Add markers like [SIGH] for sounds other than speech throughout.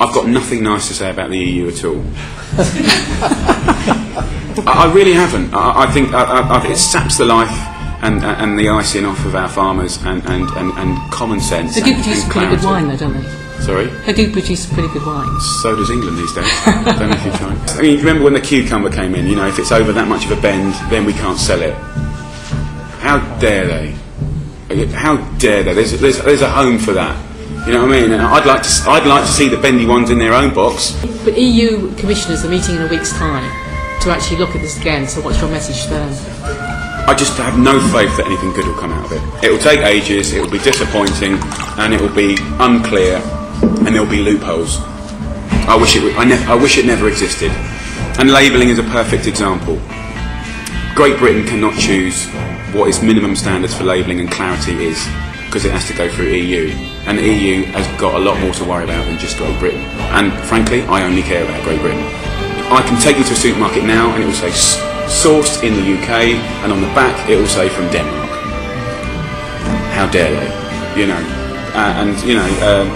I've got nothing nice to say about the EU at all. [LAUGHS] I, I really haven't. I, I think I, it saps the life and, and the icing off of our farmers and, and, and, and common sense. They do and, produce and pretty good wine, though, don't they? Sorry? They do produce pretty good wine. So does England these days. Don't know if you. I mean, you remember when the cucumber came in? You know, if it's over that much of a bend, then we can't sell it. How dare they? How dare they? There's, there's, there's a home for that. You know what I mean? And I'd like to, s- I'd like to see the bendy ones in their own box. But EU commissioners are meeting in a week's time to actually look at this again. So what's your message to them? I just have no faith that anything good will come out of it. It will take ages, it will be disappointing, and it will be unclear, and there will be loopholes. I wish it, would- I, ne- I wish it never existed. And labelling is a perfect example. Great Britain cannot choose what its minimum standards for labelling and clarity is because it has to go through EU. And the EU has got a lot more to worry about than just Great Britain. And frankly, I only care about Great Britain. I can take you to a supermarket now and it will say sourced in the UK and on the back it will say from Denmark. How dare they? You know. Uh, and, you know, um,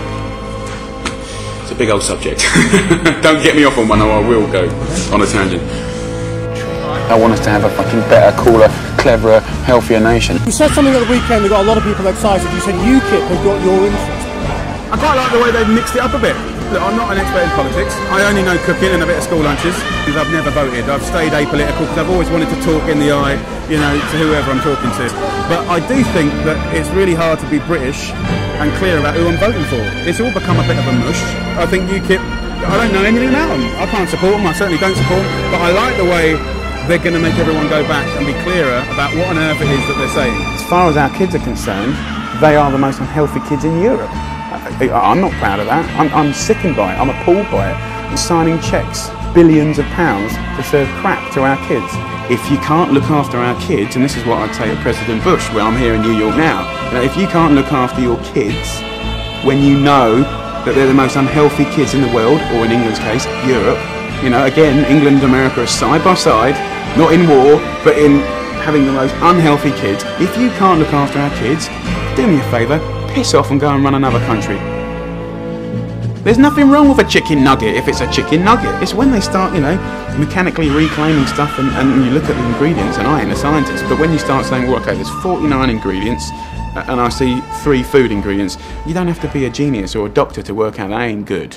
it's a big old subject. [LAUGHS] Don't get me off on one or I will go on a tangent. I want us to have a fucking better, cooler, cleverer, healthier nation. You said something at the weekend that got a lot of people excited. You said UKIP have got your interest. I quite like the way they've mixed it up a bit. Look, I'm not an expert in politics. I only know cooking and a bit of school lunches. Because I've never voted. I've stayed apolitical because I've always wanted to talk in the eye, you know, to whoever I'm talking to. But I do think that it's really hard to be British and clear about who I'm voting for. It's all become a bit of a mush. I think UKIP, I don't know anything about them. I can't support them. I certainly don't support them. But I like the way they're going to make everyone go back and be clearer about what on earth it is that they're saying. As far as our kids are concerned, they are the most unhealthy kids in Europe. I'm not proud of that. I'm, I'm sickened by it. I'm appalled by it. I'm signing cheques, billions of pounds, to serve crap to our kids. If you can't look after our kids, and this is what I'd say to President Bush, where I'm here in New York now, you know, if you can't look after your kids when you know that they're the most unhealthy kids in the world, or in England's case, Europe, you know, again, England and America are side by side, not in war, but in having the most unhealthy kids. If you can't look after our kids, do me a favour, piss off and go and run another country. There's nothing wrong with a chicken nugget if it's a chicken nugget. It's when they start, you know, mechanically reclaiming stuff and, and you look at the ingredients, and I ain't a scientist, but when you start saying, well, okay, there's 49 ingredients, uh, and I see three food ingredients, you don't have to be a genius or a doctor to work out that ain't good.